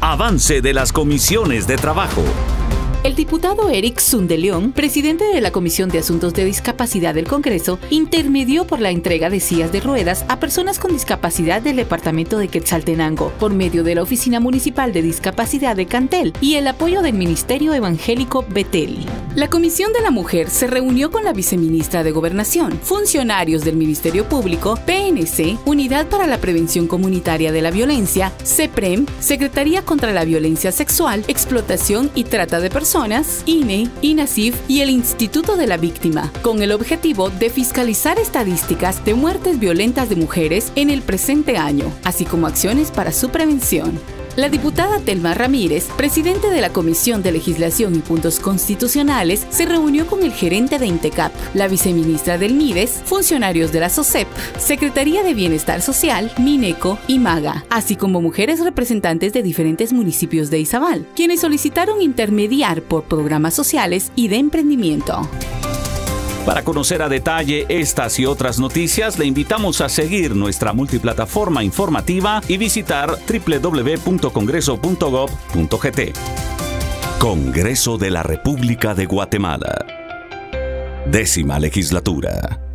Avance de las comisiones de trabajo. El diputado Eric Sundeleón, presidente de la Comisión de Asuntos de Discapacidad del Congreso, intermedió por la entrega de sillas de ruedas a personas con discapacidad del departamento de Quetzaltenango por medio de la Oficina Municipal de Discapacidad de Cantel y el apoyo del Ministerio Evangélico Betel. La Comisión de la Mujer se reunió con la viceministra de Gobernación, funcionarios del Ministerio Público, PNC, Unidad para la Prevención Comunitaria de la Violencia, CEPREM, Secretaría contra la Violencia Sexual, Explotación y Trata de Personas, INE, INASIF y el Instituto de la Víctima, con el objetivo de fiscalizar estadísticas de muertes violentas de mujeres en el presente año, así como acciones para su prevención. La diputada Telma Ramírez, presidente de la Comisión de Legislación y Puntos Constitucionales, se reunió con el gerente de INTECAP, la viceministra del MIDES, funcionarios de la SOCEP, Secretaría de Bienestar Social, MINECO y MAGA, así como mujeres representantes de diferentes municipios de Izabal, quienes solicitaron intermediar por programas sociales y de emprendimiento. Para conocer a detalle estas y otras noticias, le invitamos a seguir nuestra multiplataforma informativa y visitar www.congreso.gov.gt. Congreso de la República de Guatemala. Décima legislatura.